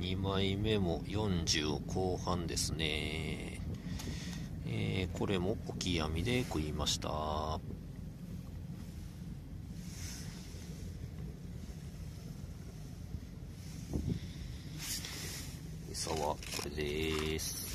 2枚目も40後半ですね。えー、これもオキアミで食いました。餌はこれです。